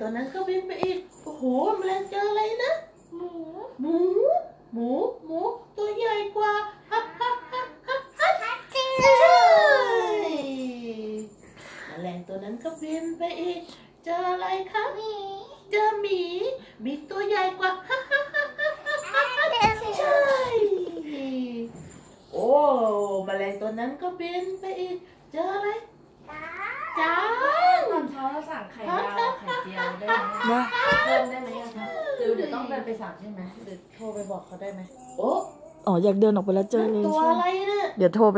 ตัวนั้นก็บินไปอีก โอ้โหแมลงเจออะไรนะ หมู หมู หมู หมู ตัวใหญ่กว่าฮับฮับฮับฮับฮับฮัตเตอใช่ร์แมลงตัวนั้นก็บินไปอีก เจออะไรคะหมีเจอหมีหมีตัวใหญ่กว่าฮับฮับฮับฮับฮับฮับฮัตเตอร์ใช่โอ้แมลงตัวนั้นก็บินไปอีก เจออะไรจ้าตอนเช้าเราสั่งไข่ดาวไข่ เจียวได้ไหมนะเพิ่มได้ไหมอะคะหรือเดี๋ยวต้องเดินไปสั่งใช่ไหมหรือโทรไปบอกเขาได้ไหมโอ้อ๋ออยากเดินออกไปแล้วเจอเลยตัวใช่อะไหมไรเนี่ย เดี๋ยวโทรไป